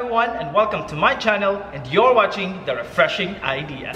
everyone and welcome to my channel and you're watching The Refreshing Idea.